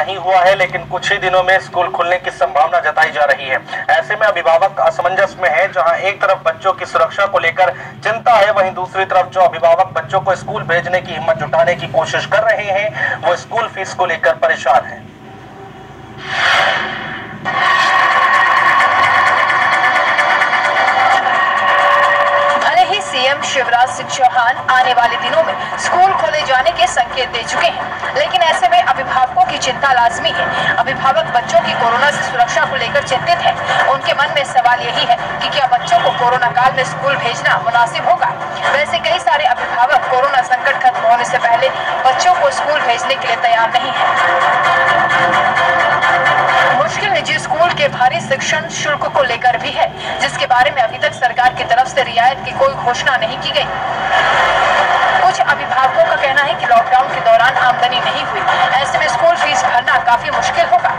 नहीं हुआ है, लेकिन कुछ ही दिनों में स्कूल खुलने की संभावना जताई जा रही है। ऐसे में अभिभावक असमंजस में है, जहाँ एक तरफ़ बच्चों की सुरक्षा को लेकर चिंता है, वहीं दूसरी तरफ़ जो अभिभावक बच्चों को स्कूल भेजने की हिम्मत जुटाने की कोशिश कर रहे हैं, वो स्कूल फ़ीस को लेकर परेशान है। सीएम शिवराज सिंह चौहान आने वाले दिनों में स्कूल खोले जाने के संकेत दे चुके हैं। लेकिन ऐसे में अभिभावकों की चिंता लाजमी है। अभिभावक बच्चों की कोरोना से सुरक्षा को लेकर चिंतित है। उनके मन में सवाल यही है कि क्या बच्चों को कोरोना काल में स्कूल भेजना मुनासिब होगा? वैसे कई सारे अभिभावक कोरोना संकट खत्म होने से पहले बच्चों को स्कूल भेजने के लिए तैयार नहीं है। मुश्किल निजी स्कूल के भारी शिक्षण शुल्क को लेकर भी है। बारे में अभी तक सरकार की तरफ़ से रियायत की कोई घोषणा नहीं की गई। कुछ अभिभावकों का कहना है कि लॉकडाउन के दौरान आमदनी नहीं हुई। ऐसे में स्कूल फ़ीस भरना काफ़ी मुश्किल होगा।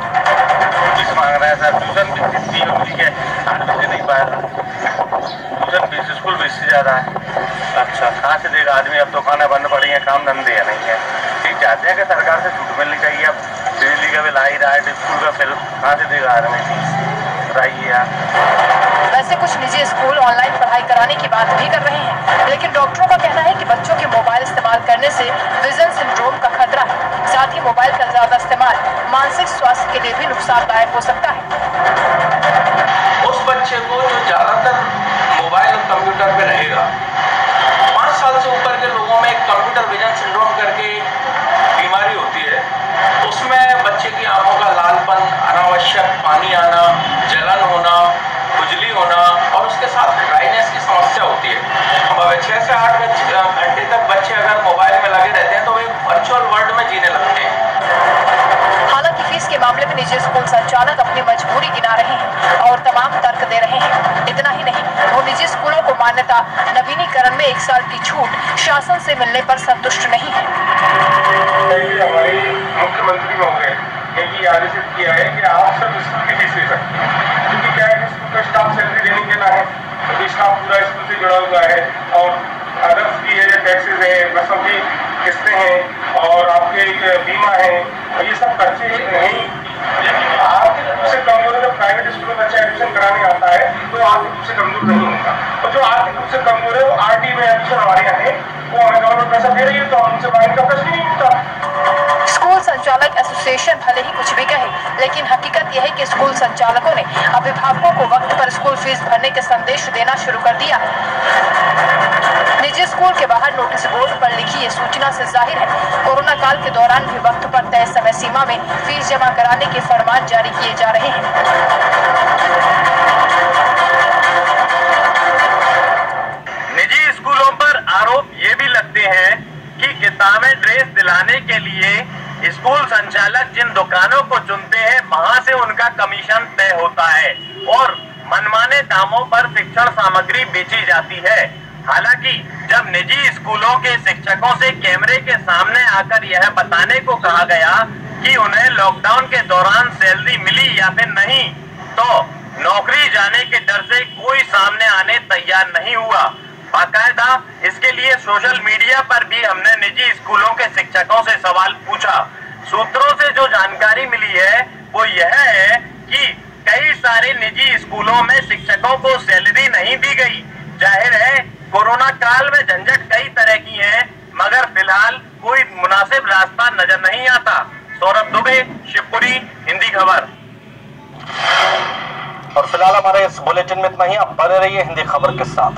स्कूल फ़ीस से ज़्यादा है। अच्छा। कहाँ से देगा आदमी अब दुकानें बंद पड़ी हैं काम धंधे नहीं है। ठीक चाहते हैं कि सरकार से छूट मिलनी चाहिए। अब बिजली का बिल आ ही रहा है स्कूल का फिर कहाँ से देगा आदमी? बताइए आप। वैसे कुछ निजी स्कूल ऑनलाइन पढ़ाई कराने की बात भी कर रहे हैं, लेकिन डॉक्टरों का कहना है कि बच्चों के मोबाइल इस्तेमाल करने से विजन सिंड्रोम का खतरा है। साथ ही मोबाइल का ज़्यादा इस्तेमाल मानसिक स्वास्थ्य के लिए भी नुकसानदायक हो सकता है मान्यता नवीनीकरण में एक साल की छूट शासन से मिलने पर संतुष्ट नहीं है। मुख्यमंत्री महोदय ने भी आदेशित किया है कि आप सब स्कूल की फ़ीस ले सकते। हैं क्योंकि क्या है स्कूल का स्टाफ सैलरी देने के ना है तो स्टाफ पूरा स्कूल से जुड़ा हुआ है, और अदर्स भी है टैक्सेस है, बसों की किस्तें हैं, और आपके बीमा है, और ये सब खर्चे नहीं से प्राइवेट स्कूल में बच्चा एडमिशन कराने आता है तो से कमज़ोर नहीं होता। आर में एडमिशन हमारे यहाँ वो हमें गवर्नमेंट पैसा दे रही है तो हम उनसे का प्रश्न नहीं उठता स्कूल संचालक एसोसिएशन भले ही कुछ भी कहे, लेकिन हकीकत यह है कि स्कूल संचालकों ने अभिभावकों को वक्त पर स्कूल फ़ीस भरने के संदेश देना शुरू कर दिया। निजी स्कूल के बाहर नोटिस बोर्ड पर लिखी ये सूचना से ज़ाहिर है, कोरोना काल के दौरान भी वक्त पर तय समय सीमा में फ़ीस जमा कराने के फरमान जारी किए जा रहे हैं। स्कूल संचालक जिन दुकानों को चुनते हैं, वहाँ से उनका कमीशन तय होता है और मनमाने दामों पर शिक्षण सामग्री बेची जाती है। हालाँकि, जब निजी स्कूलों के शिक्षकों से कैमरे के सामने आकर यह बताने को कहा गया कि उन्हें लॉकडाउन के दौरान सैलरी मिली या फिर नहीं तो नौकरी जाने के डर से कोई सामने आने तैयार नहीं हुआ। बाकायदा, इसके लिए सोशल मीडिया पर भी हमने निजी स्कूलों के शिक्षकों से सवाल पूछा। सूत्रों से जो जानकारी मिली है, वो यह है कि कई सारे निजी स्कूलों में शिक्षकों को सैलरी नहीं दी गई। ज़ाहिर है, कोरोना काल में झंझट कई तरह की है, मगर फ़िलहाल कोई मुनासिब रास्ता नज़र नहीं आता। सौरभ दुबे, शिवपुरी, हिंदी खबर। और फ़िलहाल हमारे इस बुलेटिन में इतना ही। आप बने रहिए हिंदी खबर के साथ।